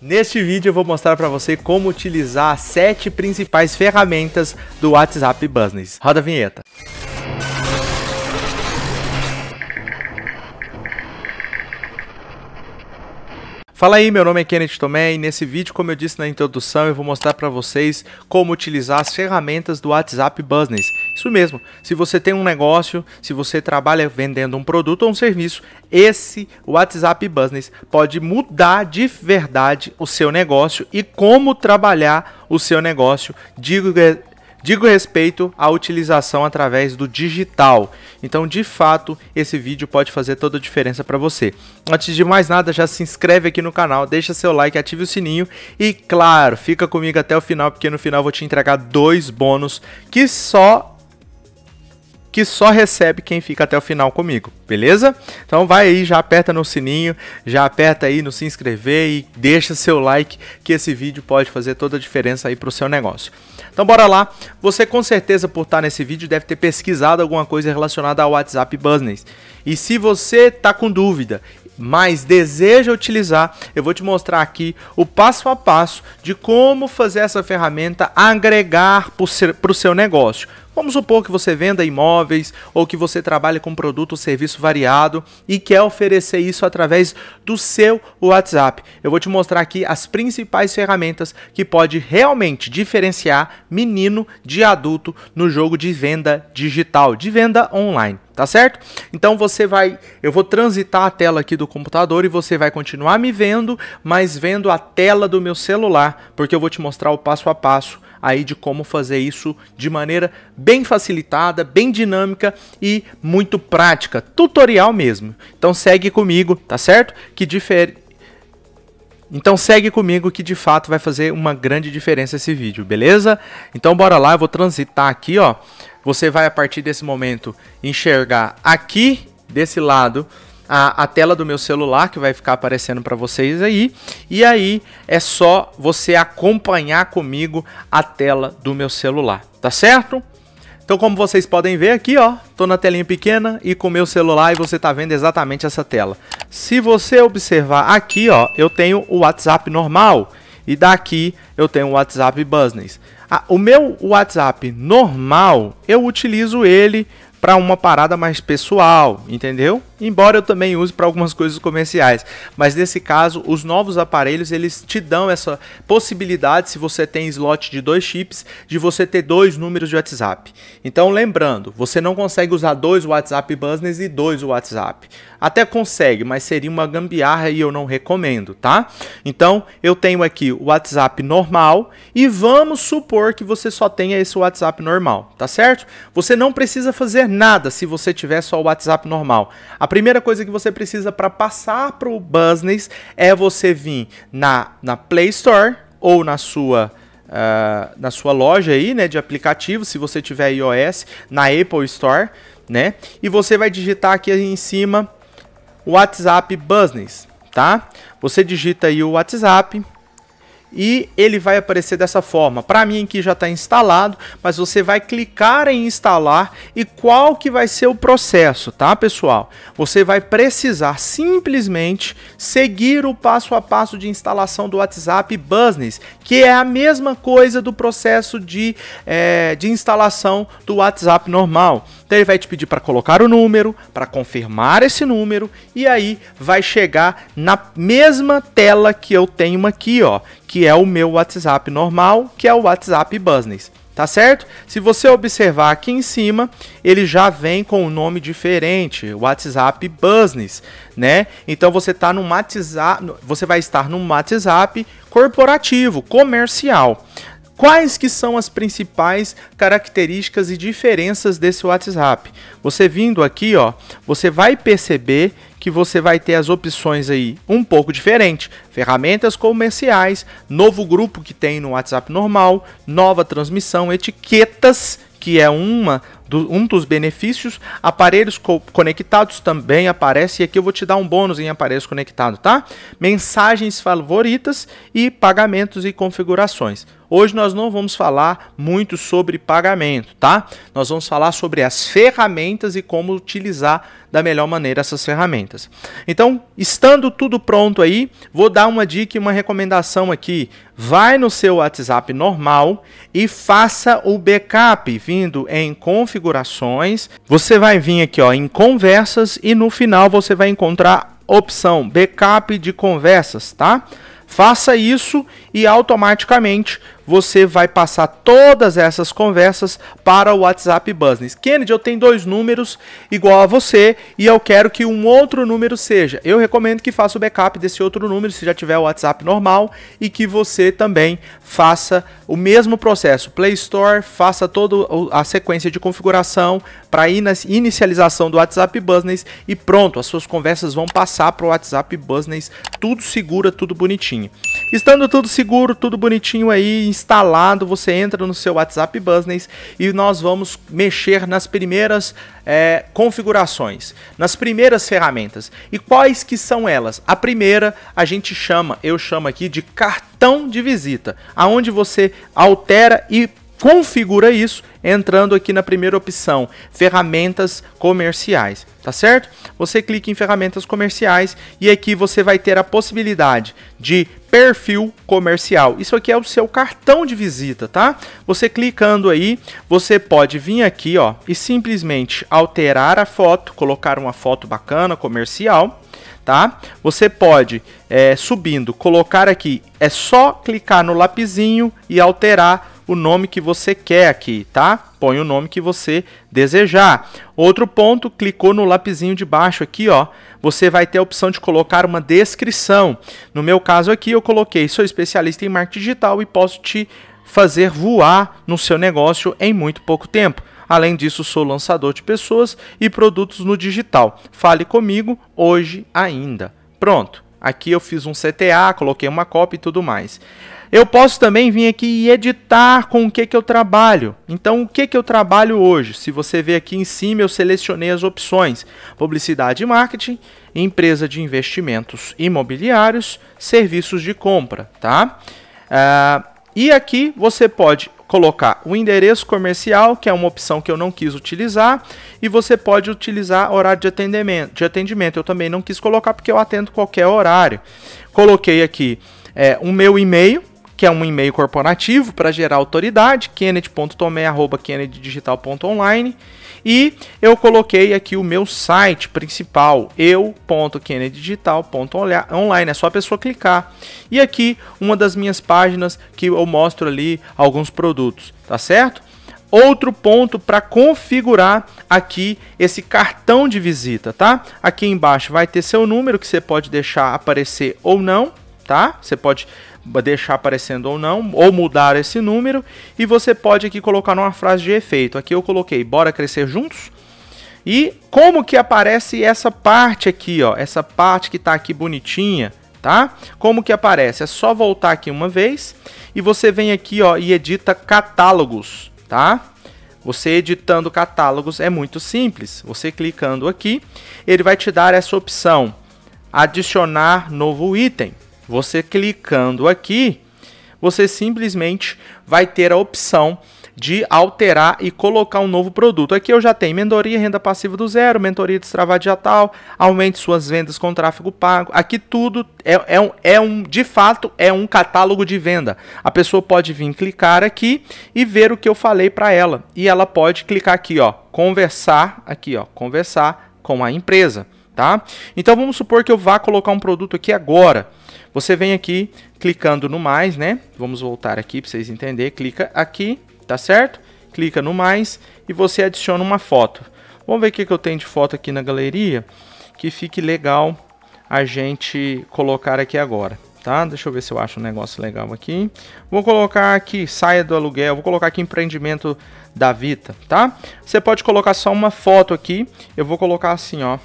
Neste vídeo eu vou mostrar para você como utilizar as sete principais ferramentas do WhatsApp Business. Roda a vinheta. Fala aí, meu nome é Kenneth Tomé e nesse vídeo, como eu disse na introdução, eu vou mostrar para vocês como utilizar as ferramentas do WhatsApp Business. Isso mesmo, se você tem um negócio, se você trabalha vendendo um produto ou um serviço, esse WhatsApp Business pode mudar de verdade o seu negócio e como trabalhar o seu negócio. Digo Digo respeito à utilização através do digital. Então, de fato, esse vídeo pode fazer toda a diferença para você. Antes de mais nada, já se inscreve aqui no canal, deixa seu like, ative o sininho e, claro, fica comigo até o final, porque no final eu vou te entregar dois bônus que só que só recebe quem fica até o final comigo, beleza? Então vai aí, já aperta no sininho, já aperta aí no se inscrever e deixa seu like, que esse vídeo pode fazer toda a diferença aí para o seu negócio. Então bora lá, você com certeza por estar nesse vídeo deve ter pesquisado alguma coisa relacionada ao WhatsApp Business. E se você está com dúvida mas deseja utilizar, eu vou te mostrar aqui o passo a passo de como fazer essa ferramenta agregar para o seu negócio. Vamos supor que você venda imóveis ou que você trabalhe com produto ou serviço variado e quer oferecer isso através do seu WhatsApp. Eu vou te mostrar aqui as principais ferramentas que pode realmente diferenciar menino de adulto no jogo de venda digital, de venda online tá certo? Então você vai, eu vou transitar a tela aqui do computador e você vai continuar me vendo, mas vendo a tela do meu celular, porque eu vou te mostrar o passo a passo aí de como fazer isso de maneira bem facilitada, bem dinâmica e muito prática, tutorial mesmo. Então segue comigo, tá certo? Que difere então segue comigo que de fato vai fazer uma grande diferença esse vídeo, beleza? Então bora lá, eu vou transitar aqui, ó. Você vai a partir desse momento enxergar aqui desse lado a, a tela do meu celular que vai ficar aparecendo para vocês aí. E aí é só você acompanhar comigo a tela do meu celular, tá certo? Então, como vocês podem ver aqui, ó, tô na telinha pequena e com o meu celular e você tá vendo exatamente essa tela. Se você observar aqui, ó, eu tenho o WhatsApp normal e daqui eu tenho o WhatsApp Business. Ah, o meu WhatsApp normal, eu utilizo ele para uma parada mais pessoal, entendeu? Embora eu também use para algumas coisas comerciais, mas nesse caso, os novos aparelhos eles te dão essa possibilidade, se você tem slot de dois chips, de você ter dois números de WhatsApp. Então, lembrando, você não consegue usar dois WhatsApp Business e dois WhatsApp. Até consegue, mas seria uma gambiarra e eu não recomendo, tá? Então, eu tenho aqui o WhatsApp normal e vamos supor que você só tenha esse WhatsApp normal, tá certo? Você não precisa fazer nada se você tiver só o WhatsApp normal. A primeira coisa que você precisa para passar para o Business é você vir na, na Play Store ou na sua Uh, na sua loja aí, né, de aplicativos, se você tiver iOS, na Apple Store, né? E você vai digitar aqui em cima WhatsApp Business, tá? Você digita aí o WhatsApp e ele vai aparecer dessa forma. Para mim aqui já está instalado, mas você vai clicar em instalar e qual que vai ser o processo, tá, pessoal? Você vai precisar simplesmente seguir o passo a passo de instalação do WhatsApp Business, que é a mesma coisa do processo de, é, de instalação do WhatsApp normal. Então ele vai te pedir para colocar o número, para confirmar esse número e aí vai chegar na mesma tela que eu tenho aqui, ó, que é o meu WhatsApp normal, que é o WhatsApp Business. Tá certo? Se você observar aqui em cima, ele já vem com um nome diferente, WhatsApp Business, né? Então você tá no WhatsApp, você vai estar no WhatsApp corporativo, comercial. Quais que são as principais características e diferenças desse WhatsApp? Você vindo aqui, ó, você vai perceber que você vai ter as opções aí um pouco diferente. Ferramentas comerciais, novo grupo que tem no WhatsApp normal, nova transmissão, etiquetas, que é uma do, um dos benefícios. Aparelhos co conectados também aparece, e aqui eu vou te dar um bônus em aparelhos conectados, tá? Mensagens favoritas e pagamentos e configurações. Hoje nós não vamos falar muito sobre pagamento, tá? Nós vamos falar sobre as ferramentas e como utilizar da melhor maneira essas ferramentas. Então, estando tudo pronto aí, vou dar uma dica e uma recomendação aqui. Vai no seu WhatsApp normal e faça o backup vindo em configurações. Você vai vir aqui ó, em conversas e no final você vai encontrar opção backup de conversas, tá? Faça isso e automaticamente você vai passar todas essas conversas para o WhatsApp Business. Kennedy, eu tenho dois números igual a você e eu quero que um outro número seja. Eu recomendo que faça o backup desse outro número se já tiver o WhatsApp normal e que você também faça o mesmo processo. Play Store, faça toda a sequência de configuração para inicialização do WhatsApp Business e pronto, as suas conversas vão passar para o WhatsApp Business, tudo segura, tudo bonitinho. Estando tudo seguro, tudo bonitinho aí, instalado, você entra no seu WhatsApp Business e nós vamos mexer nas primeiras é, configurações, nas primeiras ferramentas. E quais que são elas? A primeira a gente chama, eu chamo aqui de cartão de visita, aonde você altera e configura isso entrando aqui na primeira opção, ferramentas comerciais, tá certo? Você clica em ferramentas comerciais e aqui você vai ter a possibilidade de perfil comercial. Isso aqui é o seu cartão de visita, tá? Você clicando aí, você pode vir aqui, ó, e simplesmente alterar a foto, colocar uma foto bacana comercial, tá? Você pode é, subindo, colocar aqui, é só clicar no lapisinho e alterar o nome que você quer aqui, tá? Põe o nome que você desejar. Outro ponto, clicou no lapisinho de baixo aqui, ó. Você vai ter a opção de colocar uma descrição. No meu caso aqui, eu coloquei: sou especialista em marketing digital e posso te fazer voar no seu negócio em muito pouco tempo. Além disso, sou lançador de pessoas e produtos no digital. Fale comigo hoje ainda. Pronto. Aqui eu fiz um CTA, coloquei uma cópia e tudo mais. Eu posso também vir aqui e editar com o que, que eu trabalho. Então, o que, que eu trabalho hoje? Se você ver aqui em cima, eu selecionei as opções: publicidade e marketing, empresa de investimentos imobiliários, serviços de compra, tá? Uh, e aqui você pode colocar o endereço comercial, que é uma opção que eu não quis utilizar, e você pode utilizar horário de atendimento. De atendimento eu também não quis colocar porque eu atendo qualquer horário. Coloquei aqui é, o meu e-mail, que é um e-mail corporativo para gerar autoridade, kennedy.tomé.kenneddigital.online. E eu coloquei aqui o meu site principal, eu.kenneddigital.online. É só a pessoa clicar. E aqui uma das minhas páginas que eu mostro ali alguns produtos, tá certo? Outro ponto para configurar aqui esse cartão de visita, tá? Aqui embaixo vai ter seu número que você pode deixar aparecer ou não, tá? Você pode deixar aparecendo ou não, ou mudar esse número, e você pode aqui colocar numa frase de efeito. Aqui eu coloquei bora crescer juntos. E como que aparece essa parte aqui, ó, essa parte que está aqui bonitinha, tá? Como que aparece? É só voltar aqui uma vez e você vem aqui, ó, e edita catálogos, tá? Você editando catálogos é muito simples. Você clicando aqui, ele vai te dar essa opção: adicionar novo item. Você clicando aqui, você simplesmente vai ter a opção de alterar e colocar um novo produto. Aqui eu já tenho mentoria, renda passiva do zero, mentoria destravar digital, aumente suas vendas com tráfego pago. Aqui tudo é, é, um, é um, de fato, é um catálogo de venda. A pessoa pode vir clicar aqui e ver o que eu falei para ela. E ela pode clicar aqui, ó, conversar, aqui, ó, conversar com a empresa, tá? Então vamos supor que eu vá colocar um produto aqui agora. Você vem aqui clicando no mais, né? Vamos voltar aqui para vocês entenderem. Clica aqui, tá certo? Clica no mais e você adiciona uma foto. Vamos ver o que, que eu tenho de foto aqui na galeria que fique legal a gente colocar aqui agora, tá? Deixa eu ver se eu acho um negócio legal aqui. Vou colocar aqui saia do aluguel, vou colocar aqui empreendimento da Vita, tá? Você pode colocar só uma foto aqui. Eu vou colocar assim, ó.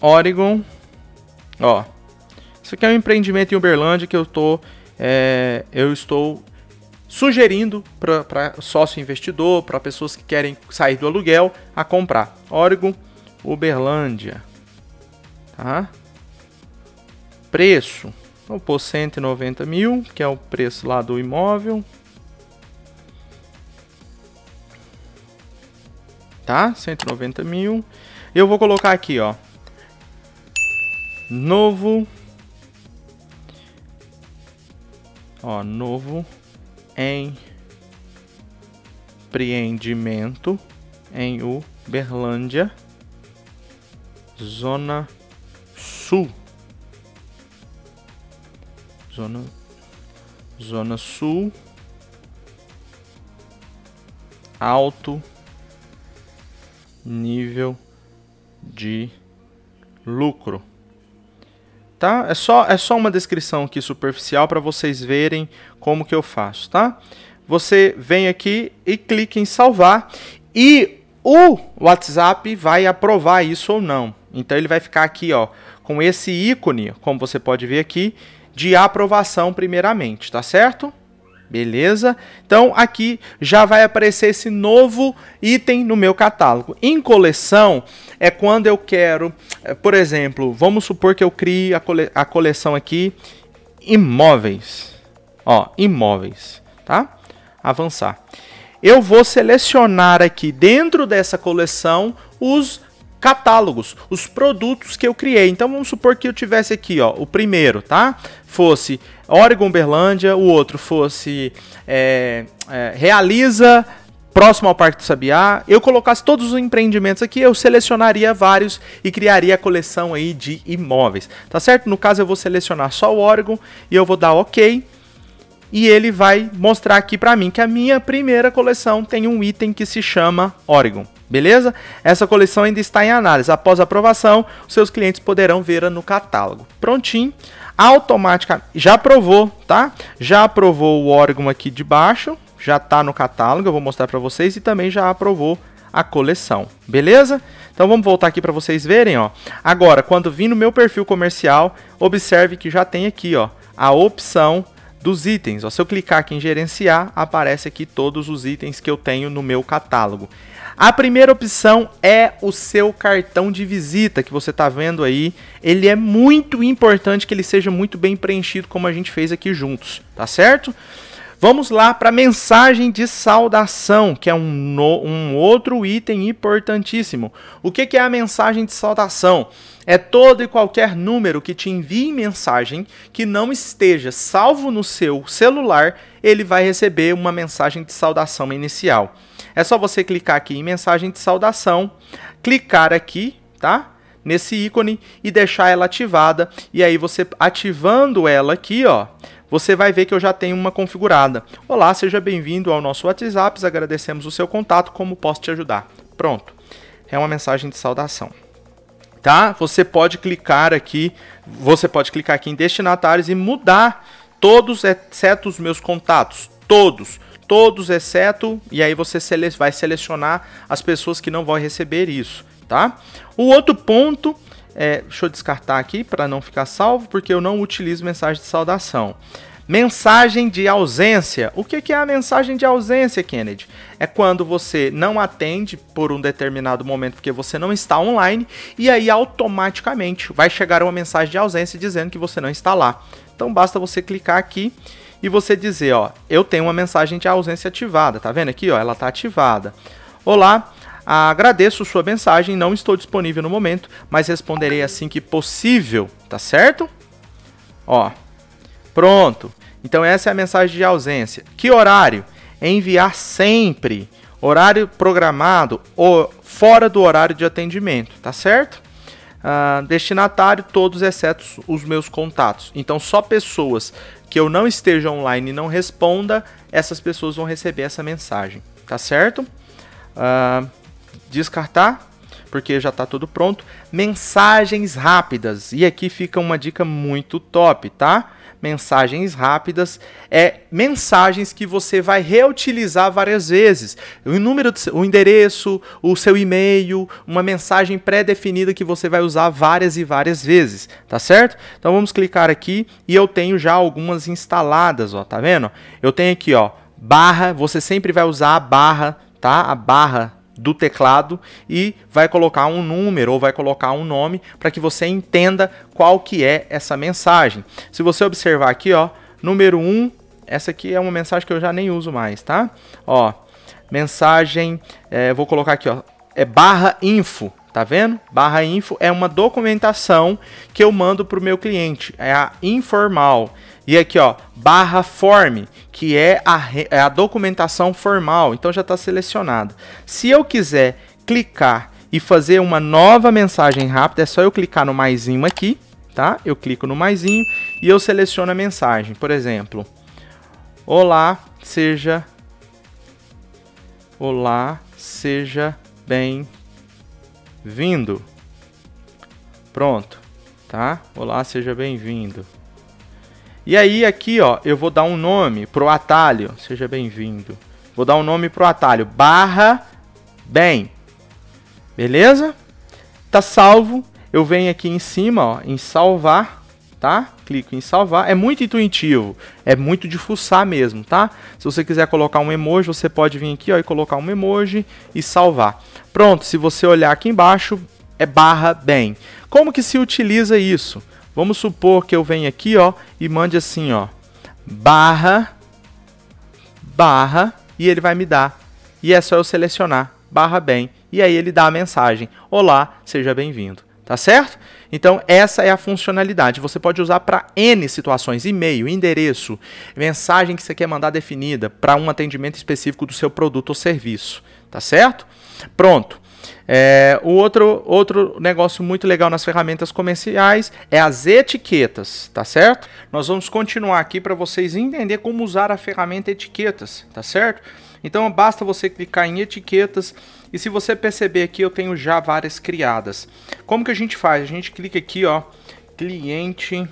Oregon, ó. Isso aqui é um empreendimento em Uberlândia que eu, tô, é, eu estou sugerindo para sócio investidor, para pessoas que querem sair do aluguel, a comprar. Oregon, Uberlândia. Tá? Preço. Vou pôr 190 mil, que é o preço lá do imóvel. Tá? 190 mil. Eu vou colocar aqui, ó. Novo. Ó, novo empreendimento em Uberlândia, Zona Sul. Zona, Zona Sul. Alto nível de lucro. Tá? É só, é só uma descrição aqui superficial para vocês verem como que eu faço, tá? Você vem aqui e clica em salvar e o WhatsApp vai aprovar isso ou não. Então ele vai ficar aqui, ó, com esse ícone, como você pode ver aqui, de aprovação primeiramente, tá certo? Beleza? Então aqui já vai aparecer esse novo item no meu catálogo. Em coleção é quando eu quero, eh, por exemplo, vamos supor que eu crie a, cole a coleção aqui imóveis. Ó, imóveis, tá? Avançar. Eu vou selecionar aqui dentro dessa coleção os catálogos, os produtos que eu criei. Então vamos supor que eu tivesse aqui, ó, o primeiro, tá? Fosse Oregon Berlândia, o outro fosse é, é, Realiza próximo ao Parque do Sabiá, eu colocasse todos os empreendimentos aqui, eu selecionaria vários e criaria a coleção aí de imóveis, tá certo? No caso eu vou selecionar só o Oregon e eu vou dar OK e ele vai mostrar aqui para mim que a minha primeira coleção tem um item que se chama Oregon. Beleza? Essa coleção ainda está em análise. Após aprovação, seus clientes poderão vê-la no catálogo. Prontinho. Automaticamente. Já aprovou, tá? Já aprovou o órgão aqui de baixo. Já está no catálogo. Eu vou mostrar para vocês. E também já aprovou a coleção. Beleza? Então vamos voltar aqui para vocês verem. Ó. Agora, quando vir no meu perfil comercial, observe que já tem aqui ó, a opção dos itens. Ó, se eu clicar aqui em gerenciar, aparece aqui todos os itens que eu tenho no meu catálogo. A primeira opção é o seu cartão de visita que você está vendo aí. Ele é muito importante que ele seja muito bem preenchido como a gente fez aqui juntos, tá certo? Vamos lá para a mensagem de saudação, que é um, no, um outro item importantíssimo. O que, que é a mensagem de saudação? É todo e qualquer número que te envie mensagem que não esteja salvo no seu celular, ele vai receber uma mensagem de saudação inicial. É só você clicar aqui em mensagem de saudação, clicar aqui, tá? Nesse ícone e deixar ela ativada. E aí você ativando ela aqui, ó, você vai ver que eu já tenho uma configurada. Olá, seja bem-vindo ao nosso WhatsApp, agradecemos o seu contato, como posso te ajudar? Pronto, é uma mensagem de saudação. Tá? Você pode clicar aqui, você pode clicar aqui em destinatários e mudar todos, exceto os meus contatos, todos todos exceto, e aí você sele vai selecionar as pessoas que não vão receber isso, tá? O outro ponto, é, deixa eu descartar aqui para não ficar salvo, porque eu não utilizo mensagem de saudação. Mensagem de ausência. O que é a mensagem de ausência, Kennedy? É quando você não atende por um determinado momento porque você não está online e aí automaticamente vai chegar uma mensagem de ausência dizendo que você não está lá. Então basta você clicar aqui e você dizer, ó, eu tenho uma mensagem de ausência ativada, tá vendo aqui, ó, ela tá ativada. Olá, agradeço sua mensagem, não estou disponível no momento, mas responderei assim que possível, tá certo? Ó, pronto. Então essa é a mensagem de ausência. Que horário? Enviar sempre. Horário programado ou fora do horário de atendimento, tá certo? Uh, destinatário, todos exceto os meus contatos. Então, só pessoas que eu não esteja online e não responda, essas pessoas vão receber essa mensagem, tá certo? Uh, descartar, porque já está tudo pronto. Mensagens rápidas, e aqui fica uma dica muito top, tá? mensagens rápidas é mensagens que você vai reutilizar várias vezes. O número, o endereço, o seu e-mail, uma mensagem pré-definida que você vai usar várias e várias vezes, tá certo? Então vamos clicar aqui e eu tenho já algumas instaladas, ó, tá vendo? Eu tenho aqui, ó, barra, você sempre vai usar a barra, tá? A barra do teclado e vai colocar um número ou vai colocar um nome para que você entenda qual que é essa mensagem. Se você observar aqui, ó, número 1, um, essa aqui é uma mensagem que eu já nem uso mais, tá? Ó, mensagem, é, vou colocar aqui, ó, é barra info, tá vendo? Barra info é uma documentação que eu mando para o meu cliente, é a informal. E aqui, ó, barra form, que é a, é a documentação formal, então já está selecionado. Se eu quiser clicar e fazer uma nova mensagem rápida, é só eu clicar no maisinho aqui, tá? Eu clico no maisinho e eu seleciono a mensagem. Por exemplo, olá, seja Olá, seja bem-vindo. Pronto, tá? Olá, seja bem-vindo. E aí aqui, ó, eu vou dar um nome pro atalho. Seja bem-vindo. Vou dar um nome pro atalho. Barra bem. Beleza? Tá salvo. Eu venho aqui em cima, ó, em salvar, tá? Clico em salvar. É muito intuitivo. É muito de fuçar mesmo, tá? Se você quiser colocar um emoji, você pode vir aqui, ó, e colocar um emoji e salvar. Pronto, se você olhar aqui embaixo, é barra bem. Como que se utiliza isso? Vamos supor que eu venha aqui, ó, e mande assim, ó, barra, barra, e ele vai me dar. E é só eu selecionar, barra bem, e aí ele dá a mensagem, olá, seja bem-vindo, tá certo? Então, essa é a funcionalidade. Você pode usar para N situações: e-mail, endereço, mensagem que você quer mandar definida para um atendimento específico do seu produto ou serviço. Tá certo? Pronto. É, o outro, outro negócio muito legal nas ferramentas comerciais é as etiquetas, tá certo? Nós vamos continuar aqui para vocês entenderem como usar a ferramenta etiquetas, tá certo? Então basta você clicar em etiquetas e se você perceber aqui eu tenho já várias criadas. Como que a gente faz? A gente clica aqui, ó, cliente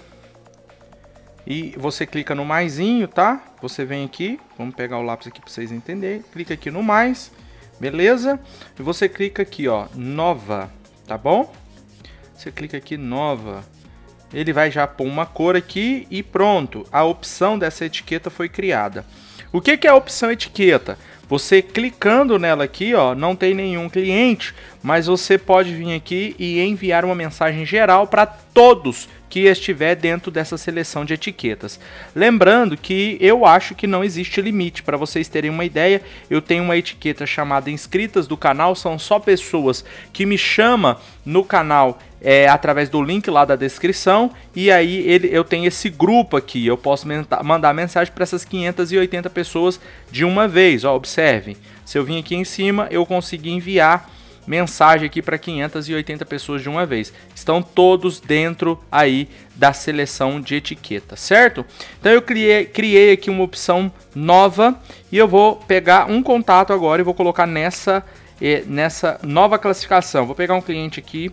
e você clica no maisinho, tá? Você vem aqui, vamos pegar o lápis aqui para vocês entenderem. Clica aqui no mais Beleza? E você clica aqui, ó, nova, tá bom? Você clica aqui nova. Ele vai já pôr uma cor aqui e pronto. A opção dessa etiqueta foi criada. O que, que é a opção etiqueta? Você clicando nela aqui, ó, não tem nenhum cliente, mas você pode vir aqui e enviar uma mensagem geral para todos que estiver dentro dessa seleção de etiquetas. Lembrando que eu acho que não existe limite. Para vocês terem uma ideia, eu tenho uma etiqueta chamada inscritas do canal, são só pessoas que me chamam no canal é, através do link lá da descrição e aí ele, eu tenho esse grupo aqui. Eu posso mandar mensagem para essas 580 pessoas de uma vez. Observem, se eu vim aqui em cima, eu consegui enviar mensagem aqui para 580 pessoas de uma vez. Estão todos dentro aí da seleção de etiqueta, certo? Então eu criei, criei aqui uma opção nova e eu vou pegar um contato agora e vou colocar nessa, eh, nessa nova classificação. Vou pegar um cliente aqui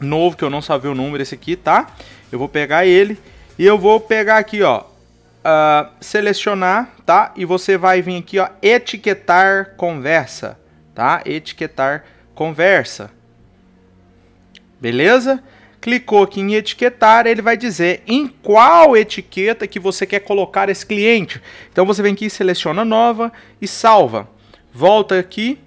novo que eu não sabia o número esse aqui, tá? Eu vou pegar ele e eu vou pegar aqui, ó, uh, selecionar, tá? E você vai vir aqui, ó, etiquetar conversa, tá? Etiquetar conversa. Beleza? Clicou aqui em etiquetar, ele vai dizer em qual etiqueta que você quer colocar esse cliente. Então você vem aqui, seleciona nova e salva. Volta aqui,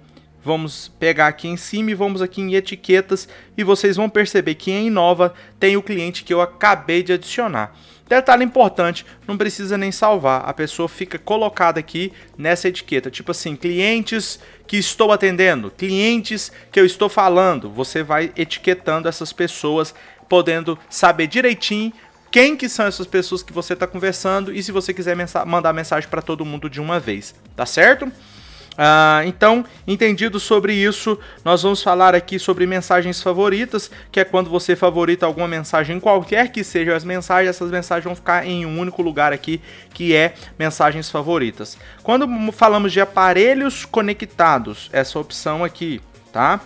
vamos pegar aqui em cima e vamos aqui em etiquetas e vocês vão perceber que em nova tem o cliente que eu acabei de adicionar. Detalhe importante, não precisa nem salvar, a pessoa fica colocada aqui nessa etiqueta, tipo assim, clientes que estou atendendo, clientes que eu estou falando, você vai etiquetando essas pessoas, podendo saber direitinho quem que são essas pessoas que você está conversando e se você quiser mensa mandar mensagem para todo mundo de uma vez, tá certo? Ah, então, entendido sobre isso, nós vamos falar aqui sobre mensagens favoritas, que é quando você favorita alguma mensagem, qualquer que seja as mensagens, essas mensagens vão ficar em um único lugar aqui, que é mensagens favoritas. Quando falamos de aparelhos conectados, essa opção aqui, tá?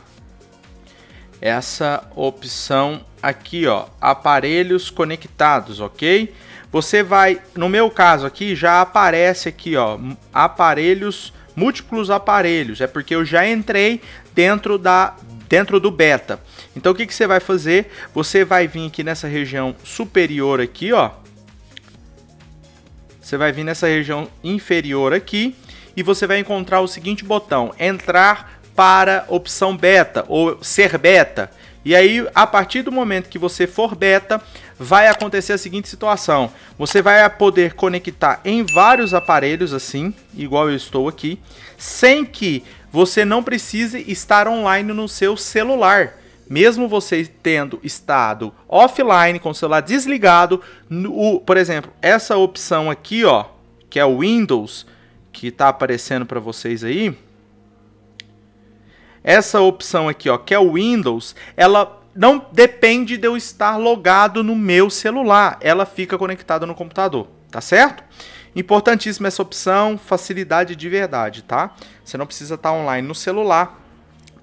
Essa opção aqui, ó, aparelhos conectados, ok? Você vai, no meu caso aqui, já aparece aqui, ó, aparelhos conectados múltiplos aparelhos, é porque eu já entrei dentro da dentro do beta. Então o que, que você vai fazer? Você vai vir aqui nessa região superior aqui, ó. Você vai vir nessa região inferior aqui e você vai encontrar o seguinte botão: entrar para opção beta ou ser beta. E aí, a partir do momento que você for beta, vai acontecer a seguinte situação: você vai poder conectar em vários aparelhos assim, igual eu estou aqui, sem que você não precise estar online no seu celular. Mesmo você tendo estado offline com o celular desligado, no, por exemplo, essa opção aqui, ó, que é o Windows, que está aparecendo para vocês aí, essa opção aqui, ó, que é o Windows, ela não depende de eu estar logado no meu celular, ela fica conectada no computador, tá certo? Importantíssima essa opção, facilidade de verdade, tá? Você não precisa estar online no celular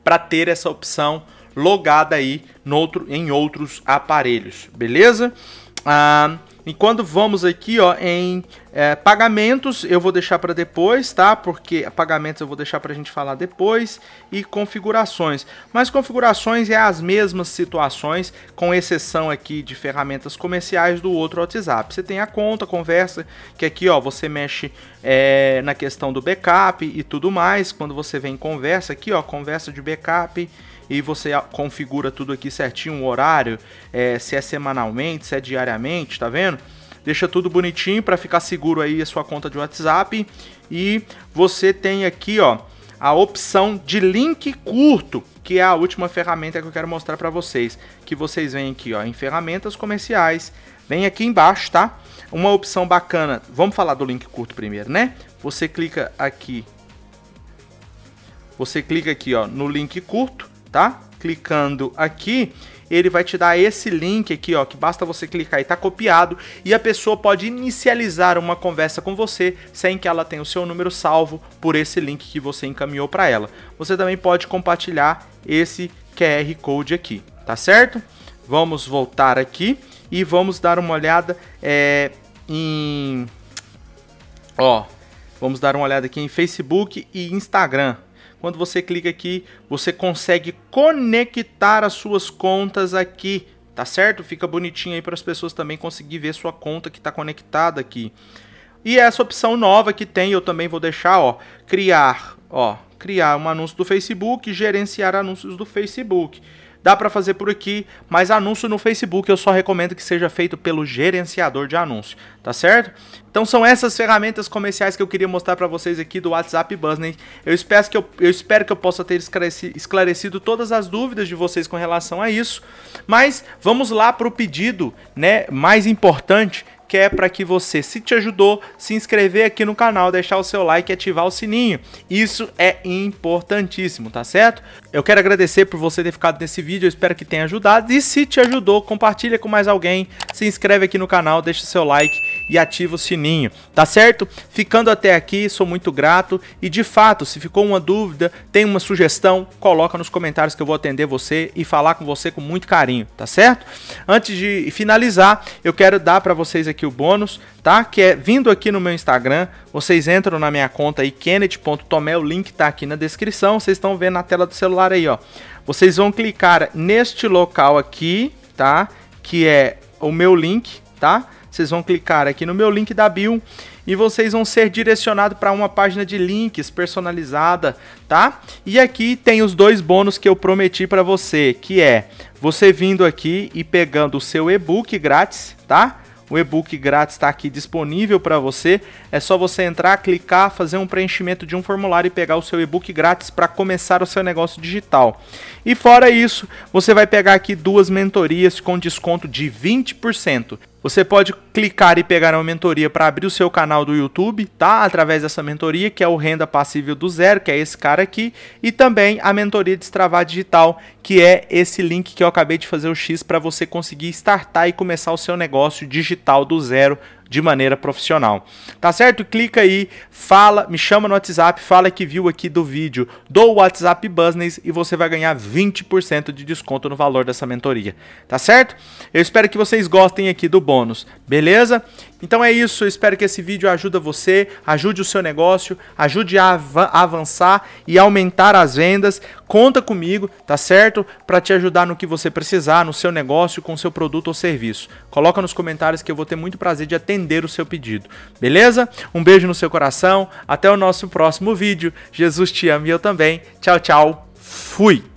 para ter essa opção logada aí no outro, em outros aparelhos, beleza? Ah, e quando vamos aqui ó, em é, pagamentos, eu vou deixar para depois, tá? Porque pagamentos eu vou deixar para a gente falar depois. E configurações. Mas configurações é as mesmas situações, com exceção aqui de ferramentas comerciais do outro WhatsApp. Você tem a conta, conversa, que aqui ó, você mexe é, na questão do backup e tudo mais. Quando você vem em conversa aqui, ó, conversa de backup e você configura tudo aqui certinho, o horário, é, se é semanalmente, se é diariamente, tá vendo? Deixa tudo bonitinho para ficar seguro aí a sua conta de WhatsApp. E você tem aqui, ó, a opção de link curto, que é a última ferramenta que eu quero mostrar para vocês. Que vocês vêm aqui, ó, em ferramentas comerciais. Vem aqui embaixo, tá? Uma opção bacana. Vamos falar do link curto primeiro, né? Você clica aqui. Você clica aqui, ó, no link curto tá? Clicando aqui, ele vai te dar esse link aqui, ó, que basta você clicar e tá copiado e a pessoa pode inicializar uma conversa com você sem que ela tenha o seu número salvo por esse link que você encaminhou para ela. Você também pode compartilhar esse QR Code aqui, tá certo? Vamos voltar aqui e vamos dar uma olhada é, em... Ó, vamos dar uma olhada aqui em Facebook e Instagram, quando você clica aqui, você consegue conectar as suas contas aqui, tá certo? Fica bonitinho aí para as pessoas também conseguir ver sua conta que está conectada aqui. E essa opção nova que tem, eu também vou deixar, ó, criar, ó, criar um anúncio do Facebook, gerenciar anúncios do Facebook. Dá para fazer por aqui, mas anúncio no Facebook eu só recomendo que seja feito pelo gerenciador de anúncio, tá certo? Então são essas ferramentas comerciais que eu queria mostrar para vocês aqui do WhatsApp Business. Eu espero que eu, eu espero que eu possa ter esclarecido todas as dúvidas de vocês com relação a isso. Mas vamos lá para o pedido, né, mais importante que é para que você, se te ajudou, se inscrever aqui no canal, deixar o seu like e ativar o sininho. Isso é importantíssimo, tá certo? Eu quero agradecer por você ter ficado nesse vídeo, eu espero que tenha ajudado. E se te ajudou, compartilha com mais alguém, se inscreve aqui no canal, deixa o seu like e ativa o sininho, tá certo? Ficando até aqui, sou muito grato e de fato, se ficou uma dúvida, tem uma sugestão, coloca nos comentários que eu vou atender você e falar com você com muito carinho, tá certo? Antes de finalizar, eu quero dar para vocês aqui o bônus, tá? Que é vindo aqui no meu Instagram, vocês entram na minha conta aí kenneth.tomé, o link tá aqui na descrição, vocês estão vendo na tela do celular aí, ó. Vocês vão clicar neste local aqui, tá? Que é o meu link, tá? Vocês vão clicar aqui no meu link da bio e vocês vão ser direcionados para uma página de links personalizada, tá? E aqui tem os dois bônus que eu prometi para você, que é você vindo aqui e pegando o seu e-book grátis, tá? O e-book grátis está aqui disponível para você. É só você entrar, clicar, fazer um preenchimento de um formulário e pegar o seu e-book grátis para começar o seu negócio digital. E fora isso, você vai pegar aqui duas mentorias com desconto de 20%. Você pode clicar e pegar uma mentoria para abrir o seu canal do YouTube, tá? Através dessa mentoria, que é o Renda Passível do Zero, que é esse cara aqui, e também a mentoria Destravar Digital, que é esse link que eu acabei de fazer o X para você conseguir startar e começar o seu negócio digital do zero de maneira profissional. Tá certo? Clica aí, fala, me chama no WhatsApp, fala que viu aqui do vídeo do WhatsApp Business e você vai ganhar 20% de desconto no valor dessa mentoria. Tá certo? Eu espero que vocês gostem aqui do bônus, beleza? Então é isso, eu espero que esse vídeo ajude você, ajude o seu negócio, ajude a av avançar e aumentar as vendas. Conta comigo, tá certo? Para te ajudar no que você precisar, no seu negócio, com seu produto ou serviço. Coloca nos comentários que eu vou ter muito prazer de atender o seu pedido. Beleza? Um beijo no seu coração, até o nosso próximo vídeo. Jesus te ama e eu também. Tchau, tchau. Fui!